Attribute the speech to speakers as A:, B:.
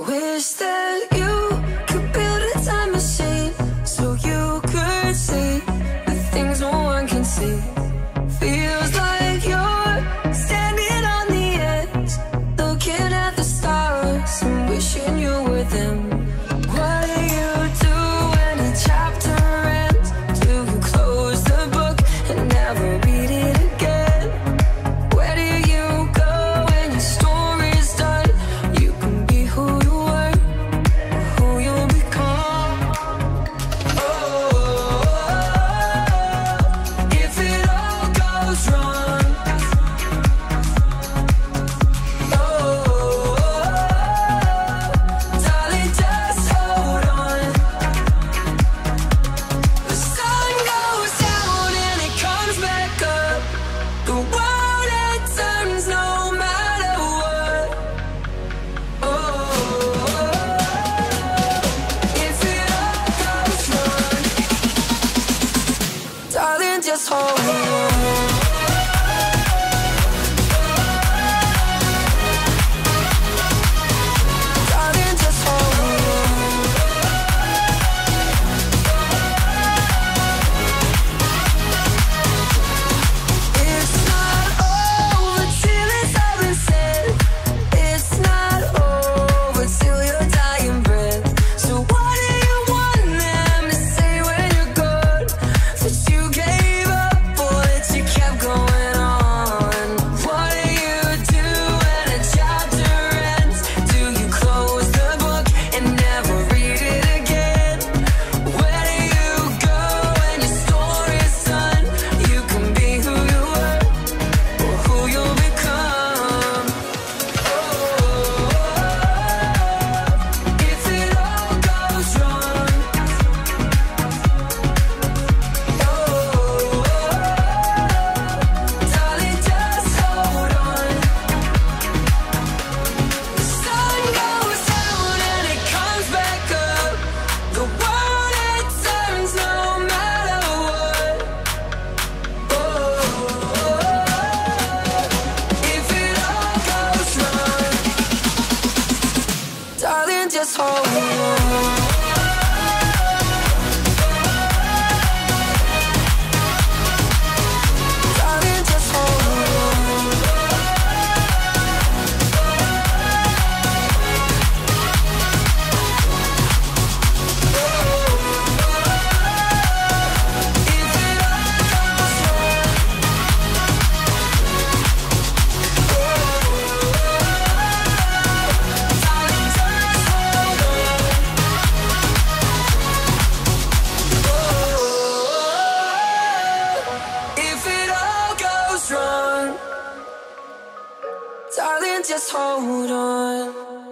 A: Wish that darling, just hold on. Darling, just hold on. Darling, just hold on.